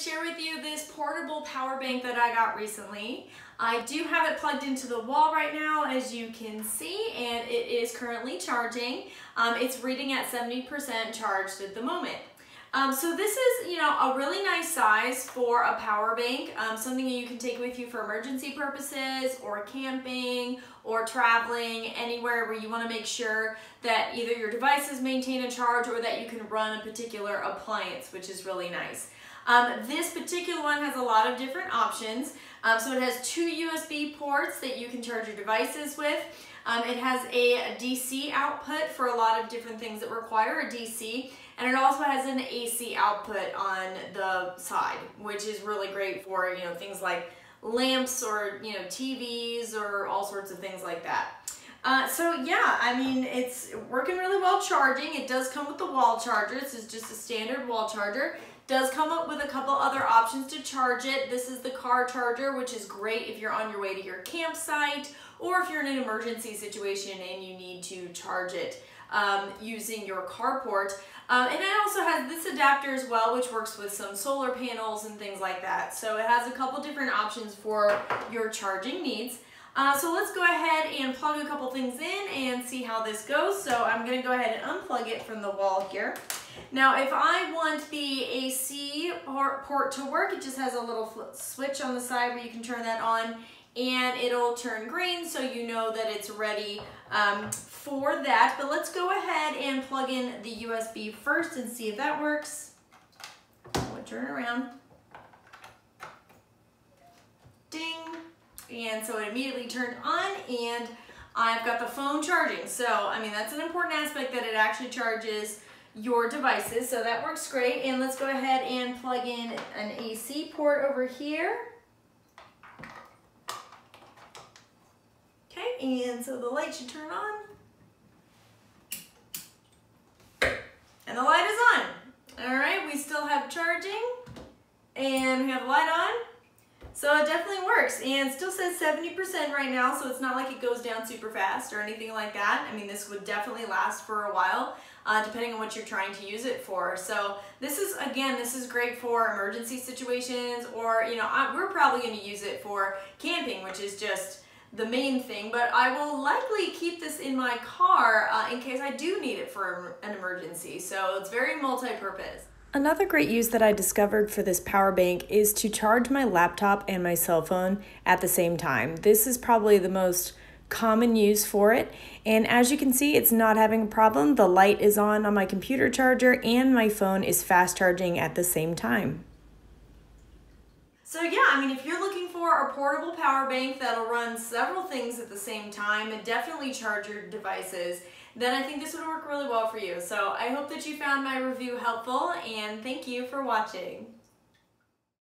share with you this portable power bank that I got recently. I do have it plugged into the wall right now, as you can see, and it is currently charging. Um, it's reading at 70% charged at the moment. Um, so this is, you know, a really nice size for a power bank, um, something that you can take with you for emergency purposes or camping or traveling, anywhere where you want to make sure that either your devices maintain a charge or that you can run a particular appliance, which is really nice. Um, this particular one has a lot of different options. Um, so it has two USB ports that you can charge your devices with. Um, it has a DC output for a lot of different things that require a DC. And it also has an AC output on the side, which is really great for, you know, things like lamps or, you know, TVs or all sorts of things like that. Uh, so yeah, I mean, it's working really well charging. It does come with the wall charger. This is just a standard wall charger. Does come up with a couple other options to charge it. This is the car charger, which is great if you're on your way to your campsite or if you're in an emergency situation and you need to charge it um, using your carport. Um, and it also has this adapter as well, which works with some solar panels and things like that. So it has a couple different options for your charging needs. Uh, so let's go ahead and plug a couple things in and see how this goes. So I'm going to go ahead and unplug it from the wall here. Now if I want the AC port to work, it just has a little switch on the side where you can turn that on and it'll turn green so you know that it's ready um, for that. But let's go ahead and plug in the USB first and see if that works. I'll turn around. Ding. And so it immediately turned on and I've got the phone charging. So, I mean, that's an important aspect that it actually charges your devices. So that works great. And let's go ahead and plug in an AC port over here. Okay, and so the light should turn on. And the light is on. All right, we still have charging and we have light on. So it definitely works and still says 70% right now, so it's not like it goes down super fast or anything like that. I mean, this would definitely last for a while, uh, depending on what you're trying to use it for. So this is, again, this is great for emergency situations or, you know, I, we're probably gonna use it for camping, which is just, the main thing, but I will likely keep this in my car uh, in case I do need it for an emergency. So it's very multi-purpose. Another great use that I discovered for this power bank is to charge my laptop and my cell phone at the same time. This is probably the most common use for it. And as you can see, it's not having a problem. The light is on on my computer charger and my phone is fast charging at the same time. So yeah, I mean, if you're looking for a portable power bank that'll run several things at the same time and definitely charge your devices, then I think this would work really well for you. So I hope that you found my review helpful and thank you for watching.